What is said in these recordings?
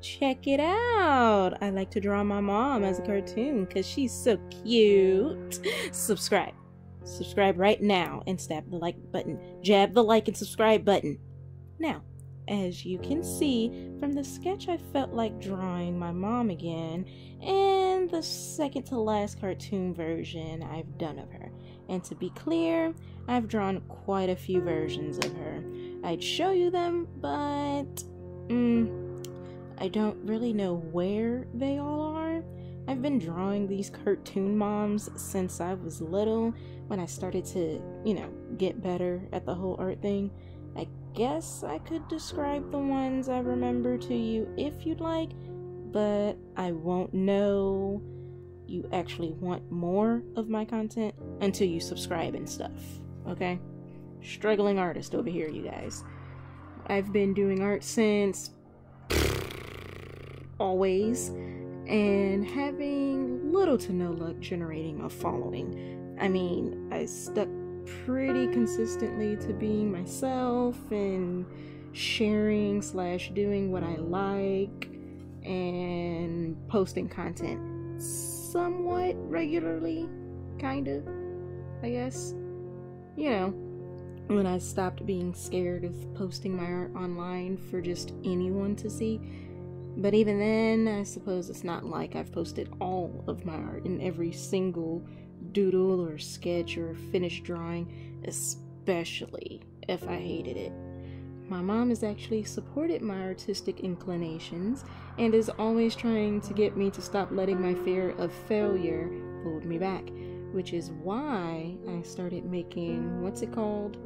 Check it out. I like to draw my mom as a cartoon because she's so cute. Subscribe. Subscribe right now and stab the like button. Jab the like and subscribe button. Now, as you can see from the sketch, I felt like drawing my mom again, and the second to last cartoon version I've done of her. And to be clear, I've drawn quite a few versions of her. I'd show you them, but mm, I don't really know where they all are. I've been drawing these cartoon moms since I was little when I started to, you know, get better at the whole art thing. I guess I could describe the ones I remember to you if you'd like, but I won't know you actually want more of my content until you subscribe and stuff, okay? Struggling artist over here, you guys. I've been doing art since always and having little to no luck generating a following. I mean, I stuck pretty consistently to being myself and sharing slash doing what I like and posting content somewhat regularly, kind of, I guess. You know, when I stopped being scared of posting my art online for just anyone to see. But even then, I suppose it's not like I've posted all of my art in every single doodle or sketch or finished drawing, especially if I hated it. My mom has actually supported my artistic inclinations and is always trying to get me to stop letting my fear of failure hold me back, which is why I started making what's it called?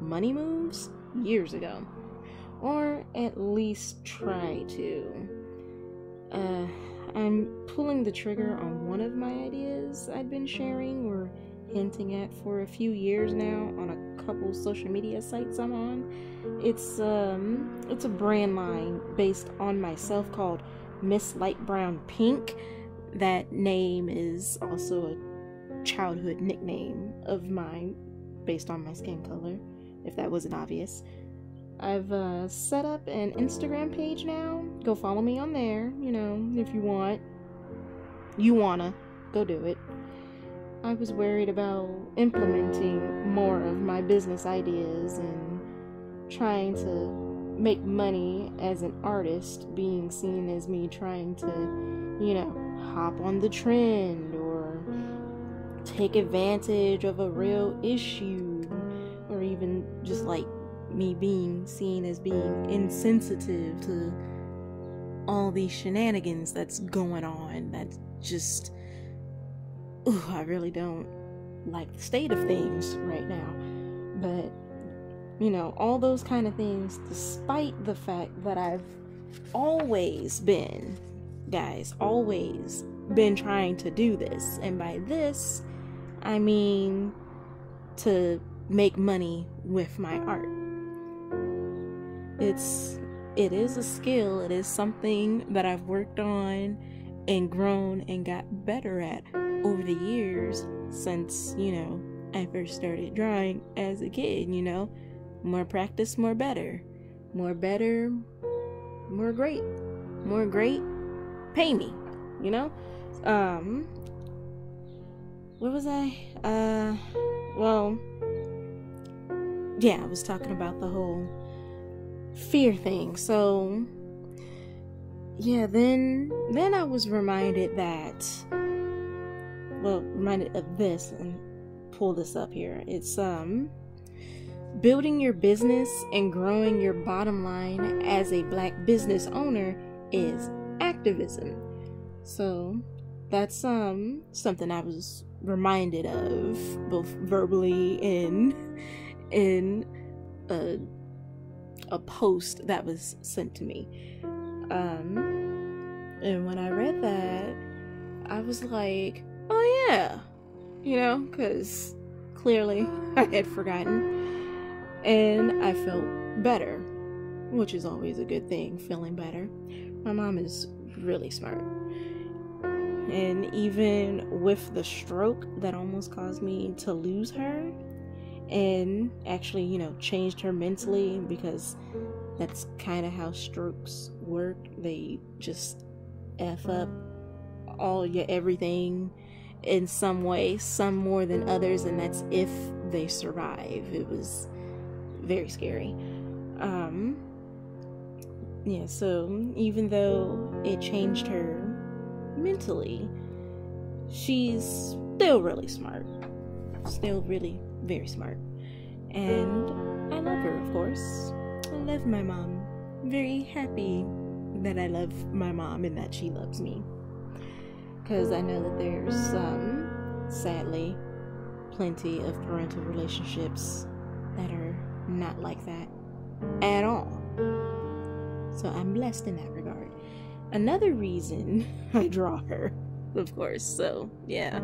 Money moves years ago. Or at least try to. Uh, I'm pulling the trigger on one of my ideas I'd been sharing or hinting at for a few years now on a couple social media sites I'm on. It's um it's a brand line based on myself called Miss Light Brown Pink. That name is also a childhood nickname of mine based on my skin color, if that wasn't obvious. I've uh, set up an Instagram page now. Go follow me on there, you know, if you want. You wanna, go do it. I was worried about implementing more of my business ideas and trying to make money as an artist, being seen as me trying to, you know, hop on the trend or take advantage of a real issue or even just like me being seen as being insensitive to all these shenanigans that's going on. That just, ooh, I really don't like the state of things right now. But, you know, all those kind of things, despite the fact that I've always been, guys, always been trying to do this. And by this, I mean to make money with my art it's it is a skill. It is something that i've worked on and grown and got better at over the years since you know i first started drawing as a kid you know? More practice more better. More better more great. More great pay me you know? Um where was i uh well yeah i was talking about the whole fear thing. So yeah, then then I was reminded that well, reminded of this and pull this up here. It's um building your business and growing your bottom line as a black business owner is activism. So that's um something I was reminded of both verbally and in uh a post that was sent to me. Um, and when I read that, I was like, oh yeah, you know, because clearly I had forgotten. And I felt better, which is always a good thing, feeling better. My mom is really smart. And even with the stroke that almost caused me to lose her, and actually, you know, changed her mentally because that's kind of how strokes work. They just f up all your everything in some way, some more than others, and that's if they survive. It was very scary. Um, yeah, so even though it changed her mentally, she's still really smart. Still really very smart. And I love her, of course. I love my mom. very happy that I love my mom and that she loves me. Because I know that there's, um, sadly, plenty of parental relationships that are not like that at all. So I'm blessed in that regard. Another reason I draw her, of course. So, yeah.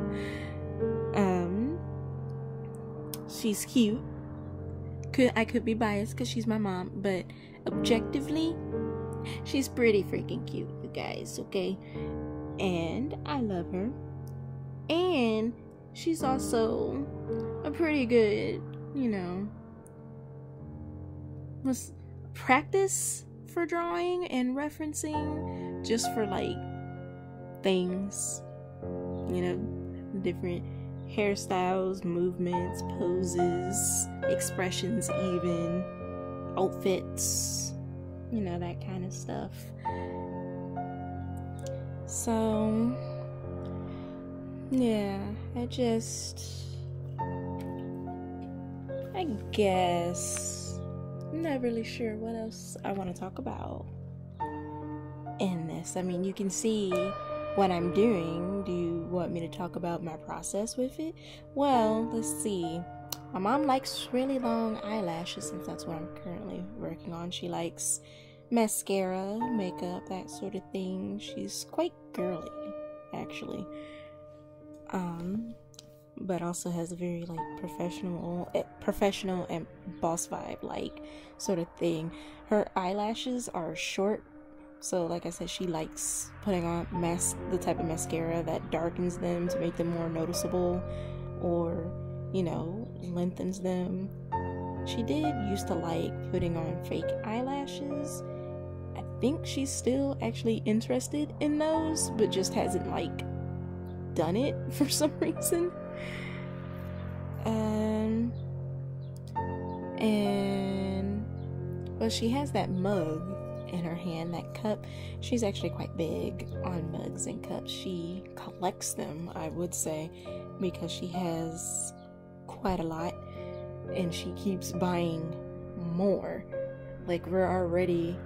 She's cute. Could I could be biased cuz she's my mom, but objectively she's pretty freaking cute, you guys, okay? And I love her. And she's also a pretty good, you know, was practice for drawing and referencing just for like things, you know, different hairstyles, movements, poses, expressions, even outfits, you know, that kind of stuff. So, yeah, I just, I guess I'm not really sure what else I want to talk about in this. I mean, you can see what I'm doing. Do you want me to talk about my process with it? Well, let's see. My mom likes really long eyelashes since that's what I'm currently working on. She likes mascara, makeup, that sort of thing. She's quite girly, actually. Um, but also has a very like professional eh, professional and boss vibe like sort of thing her eyelashes are short so like i said she likes putting on mas- the type of mascara that darkens them to make them more noticeable or you know lengthens them. She did used to like putting on fake eyelashes. I think she's still actually interested in those but just hasn't like done it for some reason. Um, and well, she has that mug in her hand, that cup. She's actually quite big on mugs and cups. She collects them, I would say, because she has quite a lot and she keeps buying more. Like, we're already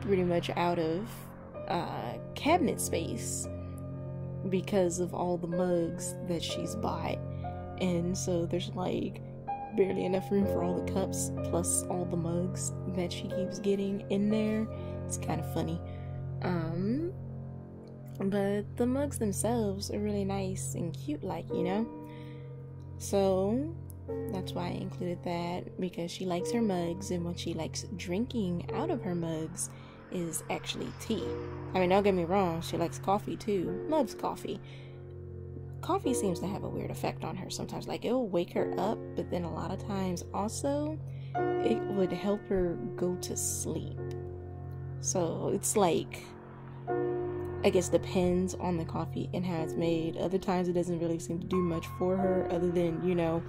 pretty much out of uh, cabinet space because of all the mugs that she's bought and so there's like barely enough room for all the cups plus all the mugs that she keeps getting in there. It's kind of funny. Um but the mugs themselves are really nice and cute like, you know. So that's why I included that because she likes her mugs and what she likes drinking out of her mugs is actually tea. I mean, don't get me wrong, she likes coffee too. Loves coffee coffee seems to have a weird effect on her sometimes. Like it'll wake her up, but then a lot of times also it would help her go to sleep. So it's like I guess depends on the coffee and how it's made. Other times it doesn't really seem to do much for her other than, you know,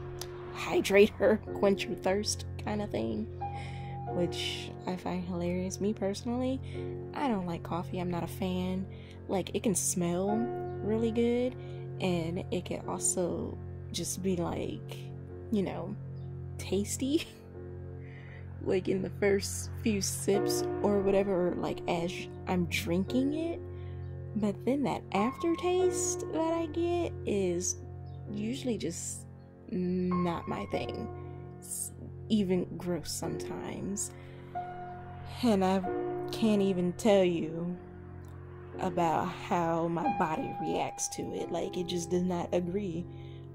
hydrate her, quench her thirst kind of thing. Which I find hilarious. Me personally, I don't like coffee. I'm not a fan. Like it can smell really good and it can also just be like, you know, tasty. like in the first few sips or whatever, like as I'm drinking it. But then that aftertaste that I get is usually just not my thing. It's even gross sometimes. And I can't even tell you about how my body reacts to it. Like, it just does not agree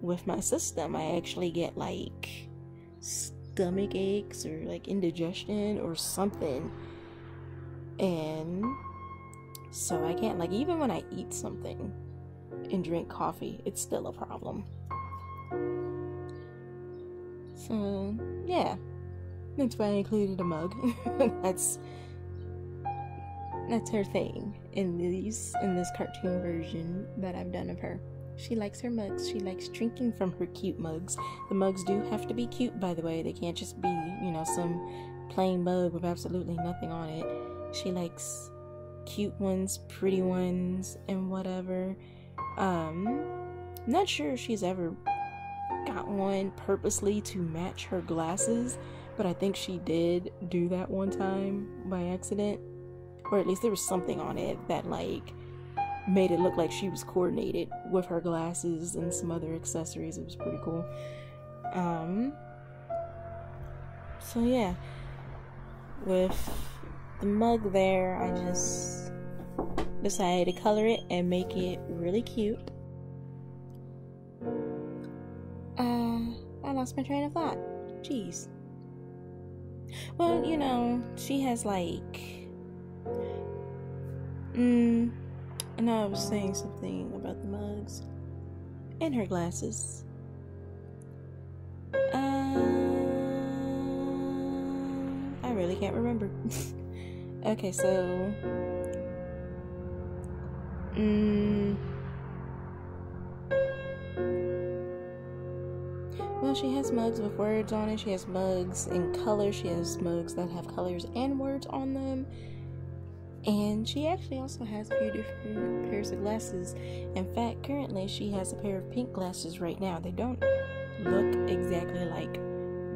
with my system. I actually get like stomach aches or like indigestion or something. And so I can't, like, even when I eat something and drink coffee, it's still a problem. So, yeah. That's why I included a mug. that's that's her thing in these in this cartoon version that I've done of her. She likes her mugs. She likes drinking from her cute mugs. The mugs do have to be cute, by the way. They can't just be, you know, some plain mug with absolutely nothing on it. She likes cute ones, pretty ones, and whatever. Um, not sure if she's ever got one purposely to match her glasses, but I think she did do that one time by accident. Or at least there was something on it that, like, made it look like she was coordinated with her glasses and some other accessories. It was pretty cool. Um, so yeah, with the mug there, I just decided to color it and make it really cute. Uh, I lost my train of thought. Jeez. Well, you know, she has like. Mm, and I was saying something about the mugs and her glasses. Uh, I really can't remember. okay, so. Mm, well, she has mugs with words on it. She has mugs in color. She has mugs that have colors and words on them. And she actually also has a few different pairs of glasses. In fact, currently she has a pair of pink glasses right now. They don't look exactly like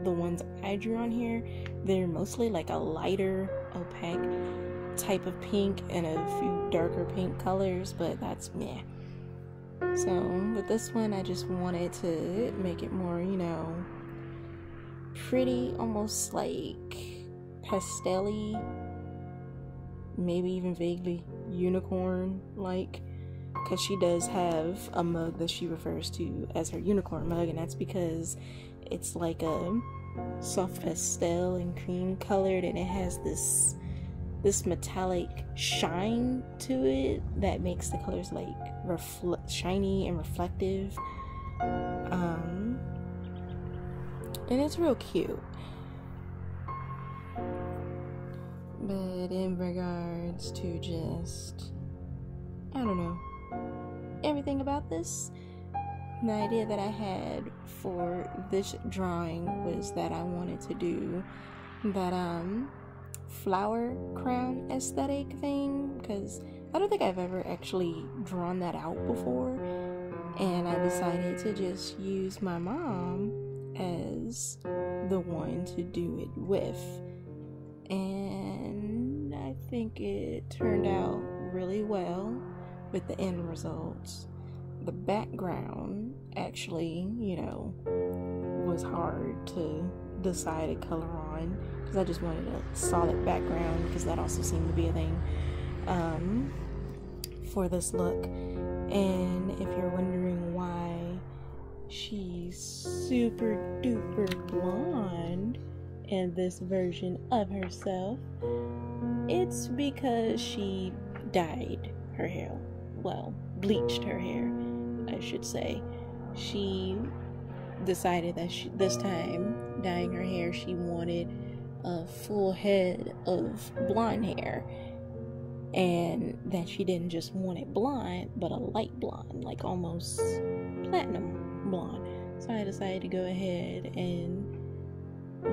the ones I drew on here. They're mostly like a lighter, opaque type of pink and a few darker pink colors, but that's meh. So with this one, I just wanted to make it more, you know, pretty, almost like pastelly maybe even vaguely unicorn like because she does have a mug that she refers to as her unicorn mug and that's because it's like a soft pastel and cream colored and it has this this metallic shine to it that makes the colors like reflect shiny and reflective. Um and it's real cute But in regards to just, I don't know, everything about this, the idea that I had for this drawing was that I wanted to do that um flower crown aesthetic thing because I don't think I've ever actually drawn that out before. And I decided to just use my mom as the one to do it with and I think it turned out really well with the end results. The background actually, you know, was hard to decide a color on because I just wanted a solid background because that also seemed to be a thing um, for this look. And if you're wondering why she's super duper blonde in this version of herself, it's because she dyed her hair. Well, bleached her hair, I should say. She decided that she, this time, dyeing her hair, she wanted a full head of blonde hair. And that she didn't just want it blonde, but a light blonde, like almost platinum blonde. So I decided to go ahead and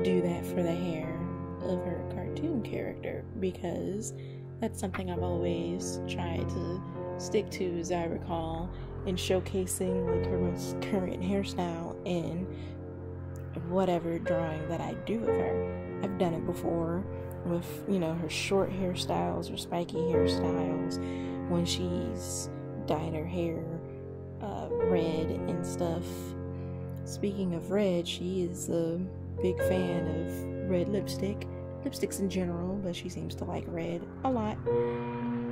do that for the hair of her cartoon character because that's something I've always tried to stick to, as I recall, in showcasing like her most current hairstyle in whatever drawing that I do of her. I've done it before with, you know, her short hairstyles or spiky hairstyles when she's dyed her hair uh, red and stuff. Speaking of red, she is a big fan of red lipstick, lipsticks in general, but she seems to like red a lot,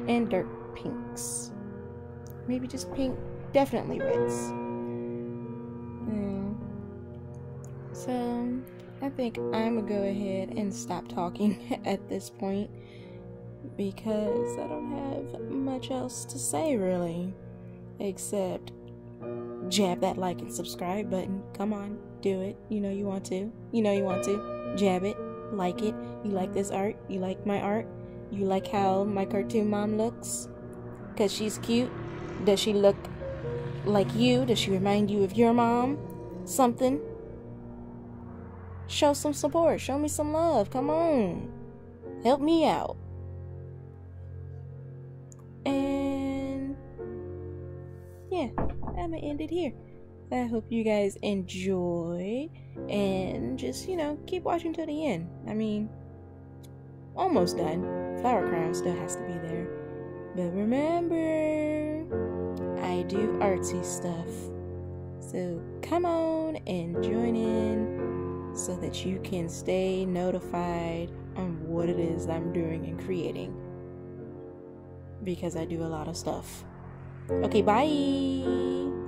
and dark pinks. Maybe just pink, definitely reds. Hmm. So, I think I'm gonna go ahead and stop talking at this point because I don't have much else to say really, except jab that like and subscribe button. Come on do it. You know you want to. You know you want to. Jab it. like it? You like this art? You like my art? You like how my cartoon mom looks? Because she's cute? Does she look like you? Does she remind you of your mom? Something? Show some support. Show me some love. Come on. Help me out. I'm gonna end it here. I hope you guys enjoy and just, you know, keep watching till the end. I mean, almost done. Flower crown still has to be there. But remember, I do artsy stuff. So come on and join in so that you can stay notified on what it is I'm doing and creating. Because I do a lot of stuff. Okay, bye.